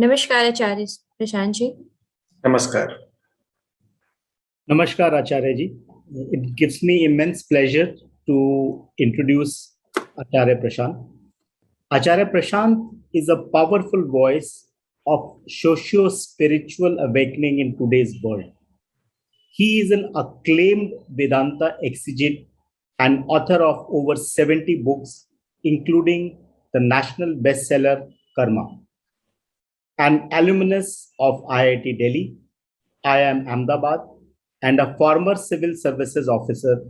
Namaskar, Acharya Prashantji. Namaskar. Namaskar, Acharya ji. It gives me immense pleasure to introduce Acharya Prashant. Acharya Prashant is a powerful voice of socio spiritual awakening in today's world. He is an acclaimed Vedanta exegete and author of over 70 books, including the national bestseller Karma. An alumnus of IIT Delhi, IIM Ahmedabad, and a former civil services officer,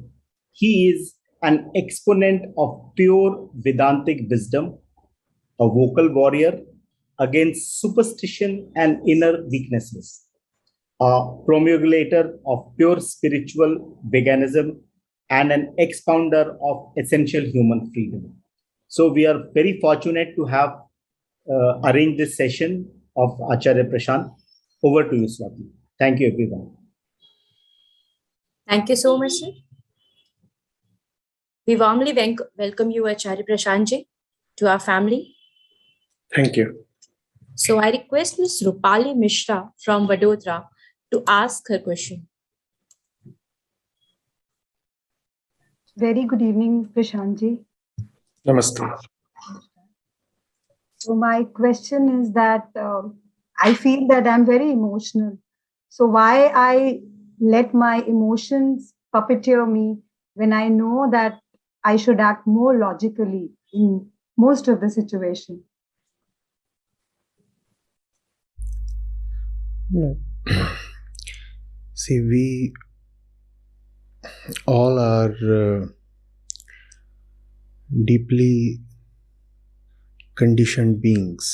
he is an exponent of pure Vedantic wisdom, a vocal warrior against superstition and inner weaknesses, a promulgator of pure spiritual veganism, and an expounder of essential human freedom. So we are very fortunate to have uh, arranged this session of Acharya Prashant. Over to you, Swati. Thank you, everyone. Thank you so much, sir. We warmly welcome you, Acharya Prashantji, to our family. Thank you. So I request Ms. Rupali Mishra from Vadodara to ask her question. Very good evening, Prashantji. Namaste. So my question is that um I feel that I'm very emotional. So why I let my emotions puppeteer me when I know that I should act more logically in most of the situation? No. See, we all are uh, deeply conditioned beings.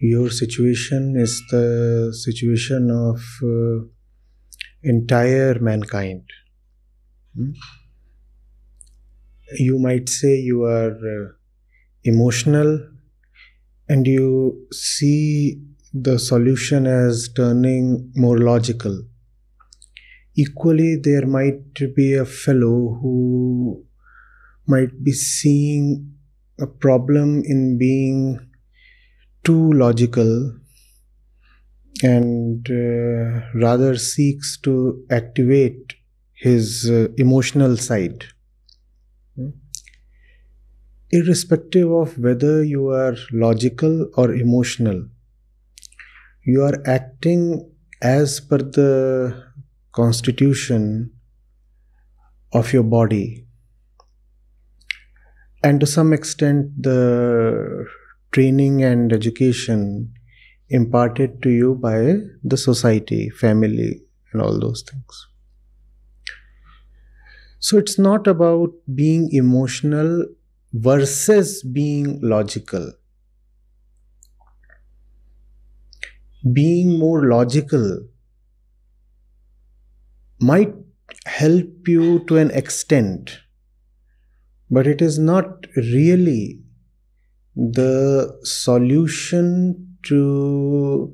Your situation is the situation of uh, entire mankind. Hmm? You might say you are uh, emotional and you see the solution as turning more logical. Equally, there might be a fellow who might be seeing a problem in being too logical and uh, rather seeks to activate his uh, emotional side. Hmm? Irrespective of whether you are logical or emotional, you are acting as per the constitution of your body and to some extent the training and education imparted to you by the society family and all those things. So it's not about being emotional versus being logical. Being more logical might help you to an extent, but it is not really the solution to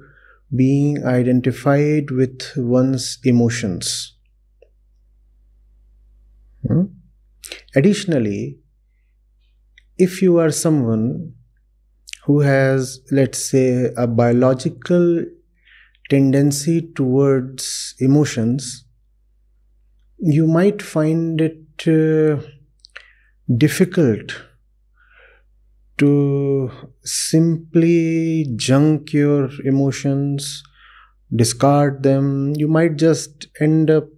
being identified with one's emotions. Hmm? Additionally, if you are someone who has, let's say, a biological tendency towards emotions, you might find it uh, difficult to simply junk your emotions, discard them. You might just end up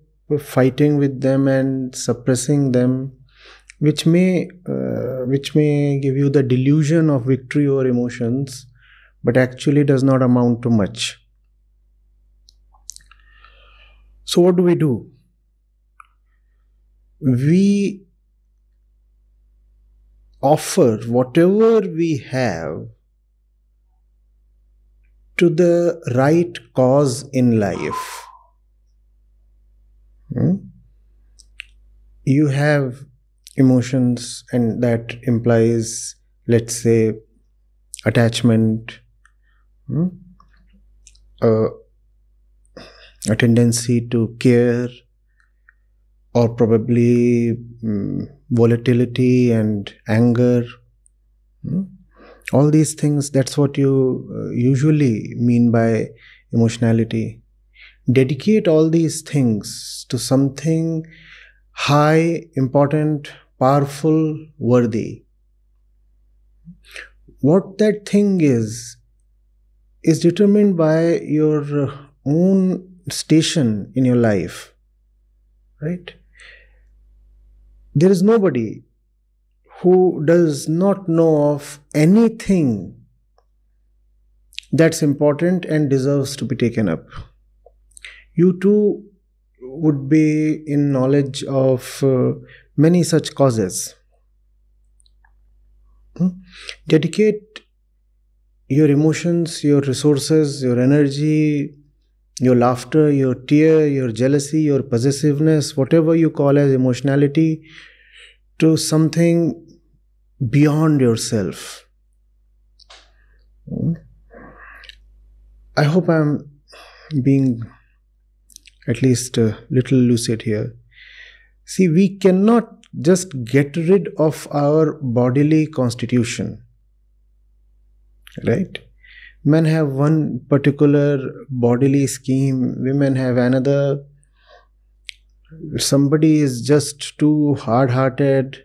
fighting with them and suppressing them which may uh, which may give you the delusion of victory over emotions but actually does not amount to much so what do we do we offer whatever we have to the right cause in life hmm? you have emotions and that implies let's say attachment hmm? uh, a tendency to care or probably um, volatility and anger hmm? all these things that's what you uh, usually mean by emotionality. Dedicate all these things to something high important powerful worthy. What that thing is is determined by your own station in your life right there is nobody who does not know of anything that's important and deserves to be taken up. You too would be in knowledge of uh, many such causes. Hmm? Dedicate your emotions, your resources, your energy, your laughter, your tear, your jealousy, your possessiveness, whatever you call as emotionality, to something beyond yourself. I hope I'm being at least a little lucid here. See, we cannot just get rid of our bodily constitution, right? Men have one particular bodily scheme, women have another. Somebody is just too hard hearted,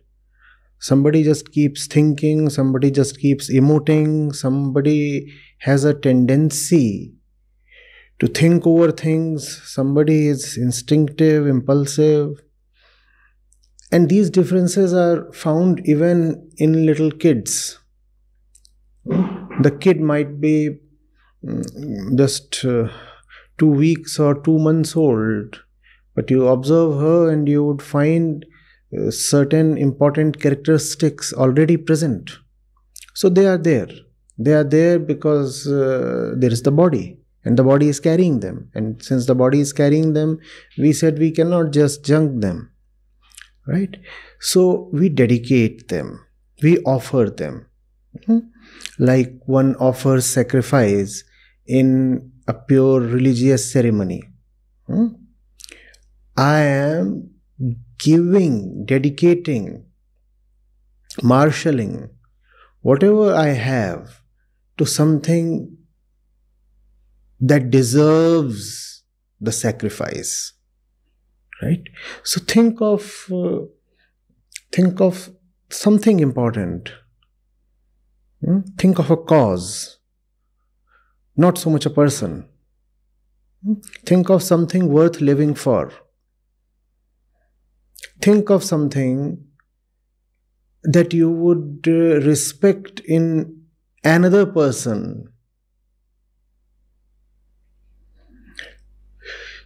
somebody just keeps thinking, somebody just keeps emoting, somebody has a tendency to think over things, somebody is instinctive, impulsive. And these differences are found even in little kids. The kid might be mm, just uh, two weeks or two months old, but you observe her and you would find uh, certain important characteristics already present. So they are there. They are there because uh, there is the body and the body is carrying them. And since the body is carrying them, we said we cannot just junk them. Right? So we dedicate them, we offer them. Hmm? Like one offers sacrifice in a pure religious ceremony. Hmm? I am giving, dedicating, marshalling whatever I have to something that deserves the sacrifice right so think of uh, think of something important? Think of a cause. Not so much a person. Hmm? think of something worth living for. Think of something that you would uh, respect in another person.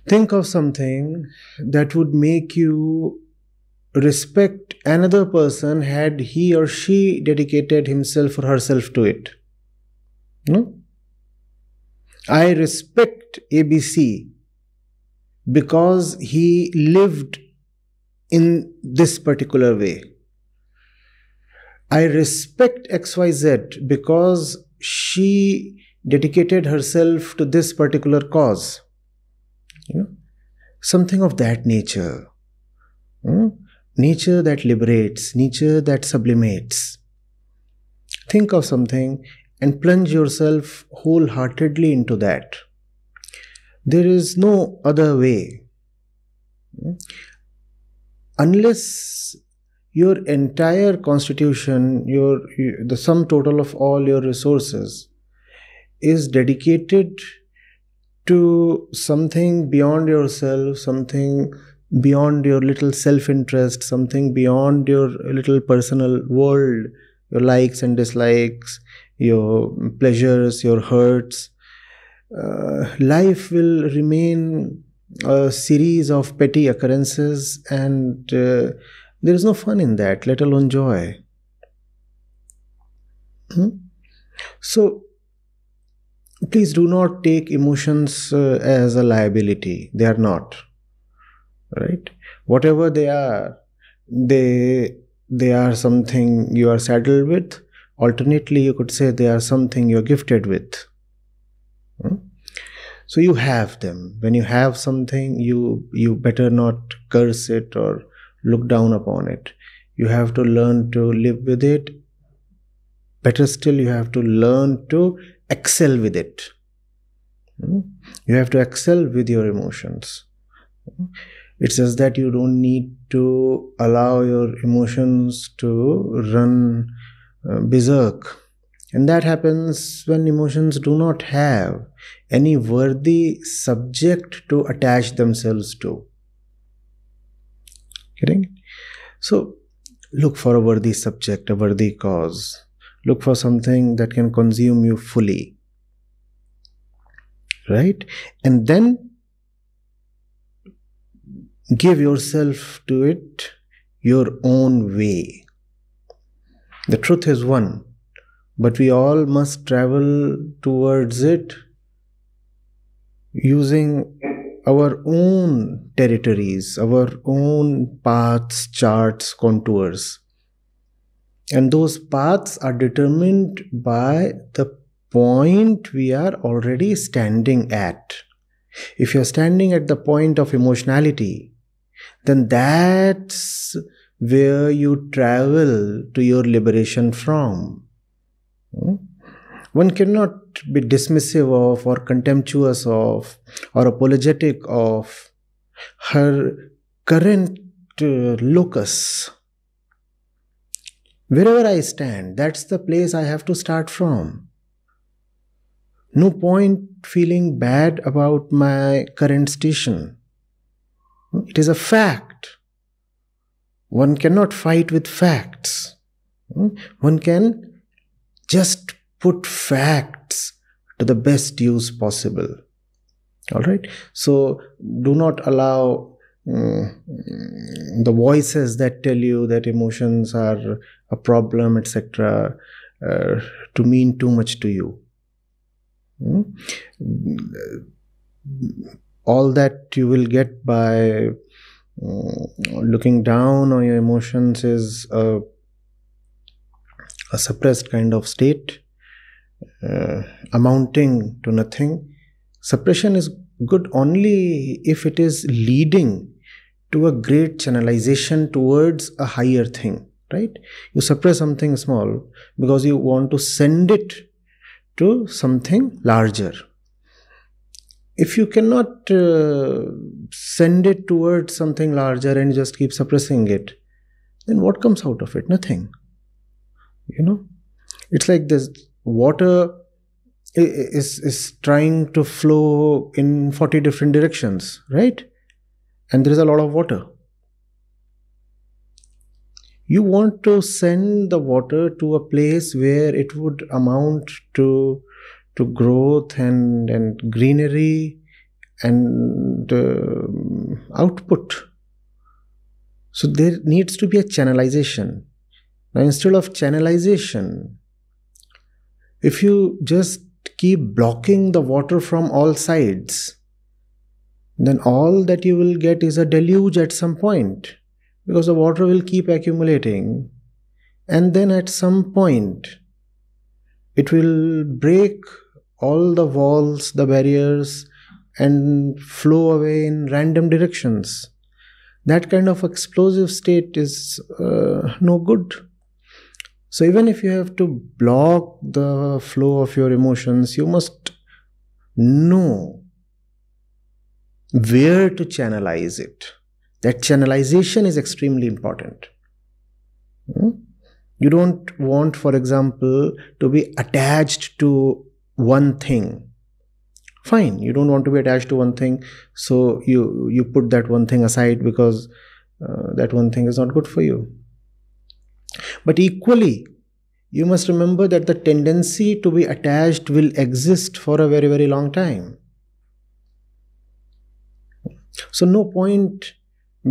Think of something that would make you respect another person had he or she dedicated himself or herself to it. No? I respect ABC because he lived in this particular way. I respect XYZ because she dedicated herself to this particular cause you know something of that nature hmm? Nature that liberates nature that sublimates. Think of something and plunge yourself wholeheartedly into that. There is no other way. Hmm? unless your entire constitution your the sum total of all your resources is dedicated to something beyond yourself, something beyond your little self interest, something beyond your little personal world, your likes and dislikes, your pleasures, your hurts. Uh, life will remain a series of petty occurrences, and uh, there is no fun in that, let alone joy. Hmm? So, please do not take emotions uh, as a liability they are not right whatever they are they they are something you are saddled with alternately you could say they are something you're gifted with hmm? so you have them when you have something you you better not curse it or look down upon it you have to learn to live with it Better still, you have to learn to excel with it. Hmm? You have to excel with your emotions. It's just that you don't need to allow your emotions to run uh, berserk. And that happens when emotions do not have any worthy subject to attach themselves to. Getting? So look for a worthy subject, a worthy cause. Look for something that can consume you fully. Right? And then give yourself to it your own way. The truth is one, but we all must travel towards it using our own territories, our own paths, charts, contours. And those paths are determined by the point we are already standing at. If you're standing at the point of emotionality, then that's where you travel to your liberation from. Hmm? One cannot be dismissive of, or contemptuous of, or apologetic of her current uh, locus. Wherever I stand, that's the place I have to start from. No point feeling bad about my current station. It is a fact. One cannot fight with facts. One can just put facts to the best use possible. All right. So do not allow um, the voices that tell you that emotions are a problem, etc., uh, to mean too much to you. Hmm? All that you will get by uh, looking down on your emotions is a, a suppressed kind of state uh, amounting to nothing. Suppression is good only if it is leading to a great channelization towards a higher thing, right? You suppress something small because you want to send it to something larger. If you cannot uh, send it towards something larger and just keep suppressing it, then what comes out of it? Nothing. You know, it's like this water is is trying to flow in 40 different directions right and there is a lot of water you want to send the water to a place where it would amount to to growth and and greenery and uh, output so there needs to be a channelization now instead of channelization if you just keep blocking the water from all sides, then all that you will get is a deluge at some point because the water will keep accumulating. And then at some point, it will break all the walls, the barriers, and flow away in random directions. That kind of explosive state is uh, no good. So, even if you have to block the flow of your emotions, you must know where to channelize it. That channelization is extremely important. Hmm? You don't want, for example, to be attached to one thing. Fine, you don't want to be attached to one thing, so you you put that one thing aside because uh, that one thing is not good for you but equally, you must remember that the tendency to be attached will exist for a very, very long time. So, no point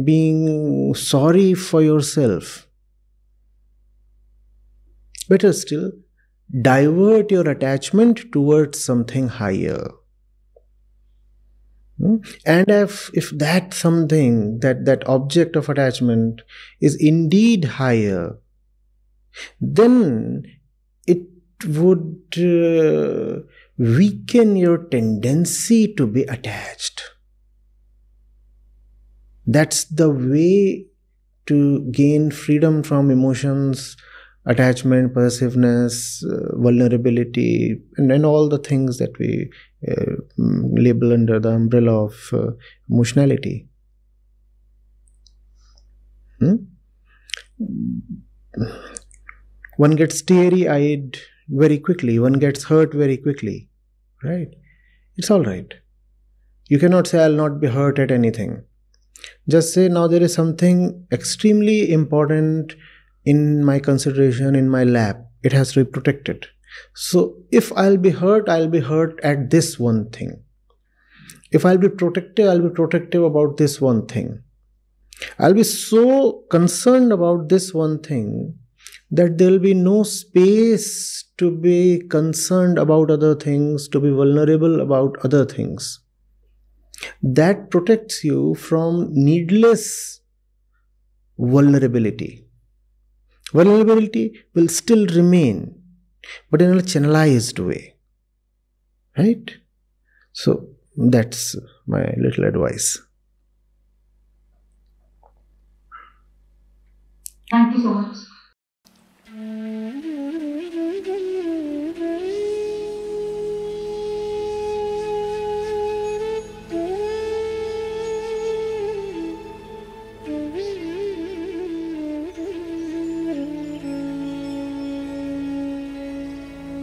being sorry for yourself. Better still, divert your attachment towards something higher. Hmm? And if, if that something, that, that object of attachment is indeed higher, then it would uh, weaken your tendency to be attached. That's the way to gain freedom from emotions attachment, possessiveness, uh, vulnerability, and, and all the things that we uh, label under the umbrella of uh, emotionality. Hmm? One gets teary eyed very quickly, one gets hurt very quickly, right? It's all right. You cannot say, I'll not be hurt at anything. Just say, now there is something extremely important in my consideration, in my lab It has to be protected. So if I'll be hurt, I'll be hurt at this one thing. If I'll be protective, I'll be protective about this one thing. I'll be so concerned about this one thing that there'll be no space to be concerned about other things, to be vulnerable about other things. That protects you from needless vulnerability. Vulnerability will still remain, but in a channelized way. Right? So that's my little advice. Thank you so much.